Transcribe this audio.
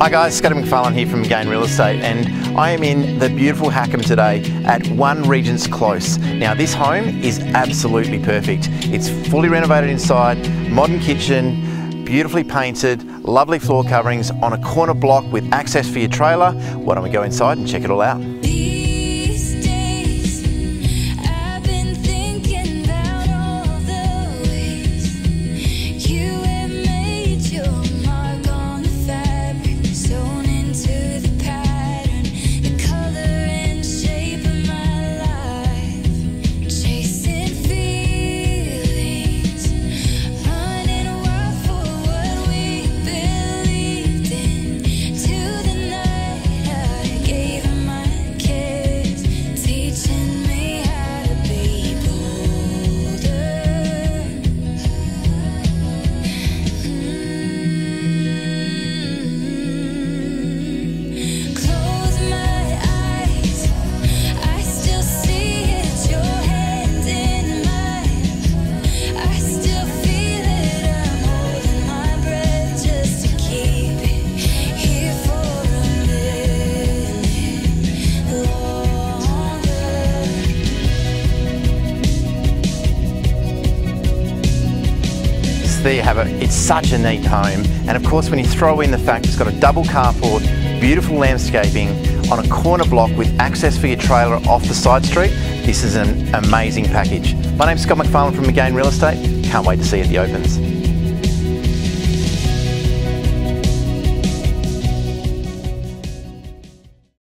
Hi guys, Scotty McPharlin here from Gain Real Estate and I am in the beautiful Hackham today at One Regents Close. Now this home is absolutely perfect. It's fully renovated inside, modern kitchen, beautifully painted, lovely floor coverings on a corner block with access for your trailer. Why don't we go inside and check it all out? There you have it. It's such a neat home. And of course, when you throw in the fact it's got a double carport, beautiful landscaping on a corner block with access for your trailer off the side street, this is an amazing package. My name's Scott McPharlin from Magain Real Estate. Can't wait to see you at the opens.